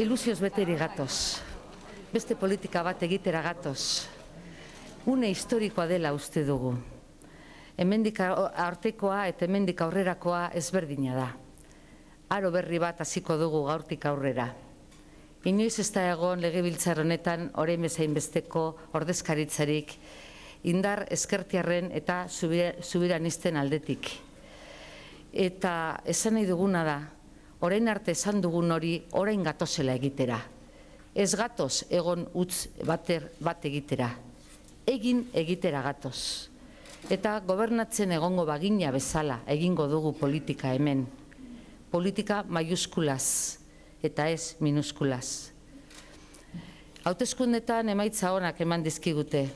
Ilusioz beteri gatoz, beste politika bat egitera gatoz, une historikoa dela uste dugu. Hemendik artekoa eta hemendik aurrerakoa ezberdina da. Aro berri bat hasiko dugu gaurtik aurrera. Inoiz ez da egon legebiltzar honetan orain bezain besteko ordezkaritzarik indar eskertiarren eta zubiranisten aldetik. Eta esan nahi duguna da, orain arte esan dugun hori orain gatozela egitera. Ez gatoz egon utz bater bat egitera. Egin egitera gatoz. Eta gobernatzen egongo bagina bezala egingo dugu politika hemen. Politika maiuskulaz eta ez minuskulaz. Hautezkundetan emaitza honak eman dizkigute.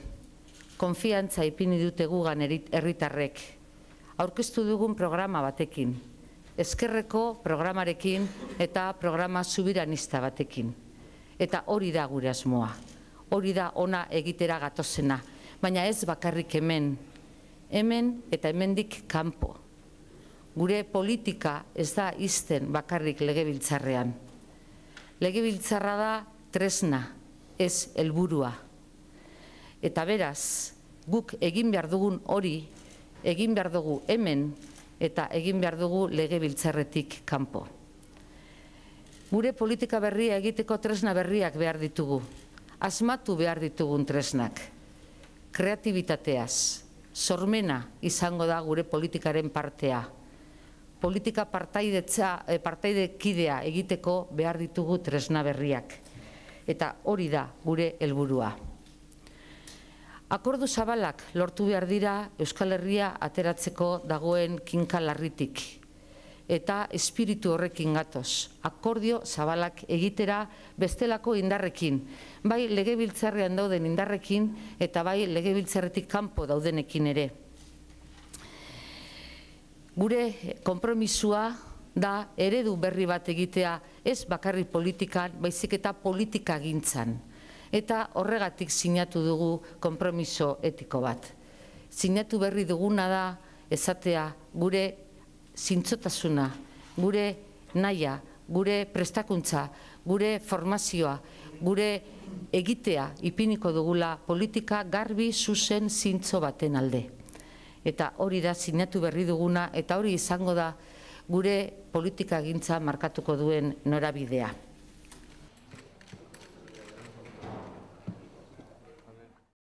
Konfiantza ipini dute gugan herritarrek. Aurkeztu dugun programa batekin, eskerreko programarekin eta programa subiranista batekin. Eta hori da gure asmoa, hori da ona egitera gatozena, baina ez bakarrik hemen, hemen eta hemendik kanpo. Gure politika ez da izten bakarrik legebiltzarrean. Legebiltzarra da tresna, ez helburua. Eta beraz, guk egin behar dugun hori, egin behar dugu hemen, eta egin behar dugu lege biltzarretik kanpo. Gure politika berria egiteko tresna berriak behar ditugu, asmatu behar ditugun tresnak, kreatibitateaz, sormena izango da gure politikaren partea, politika eh, partaidekidea egiteko behar ditugu tresna berriak, eta hori da gure helburua. Akordu zabalak lortu behar dira Euskal Herria ateratzeko dagoen kinka larritik. Eta espiritu horrekin gatoz, akordio zabalak egitera bestelako indarrekin. Bai legebiltzarrean dauden indarrekin eta bai legebiltzarretik kanpo daudenekin ere. Gure konpromisua da eredu berri bat egitea ez bakarri politikan, baizik eta politika gintzan eta horregatik sinatu dugu konpromiso etiko bat. Sinatu berri duguna da esatea gure zintzotasuna, gure naia, gure prestakuntza, gure formazioa, gure egitea ipiniko dugula politika garbi zuzen zintzo baten alde. Eta hori da sinatu berri duguna eta hori izango da gure politika gintza markatuko duen norabidea.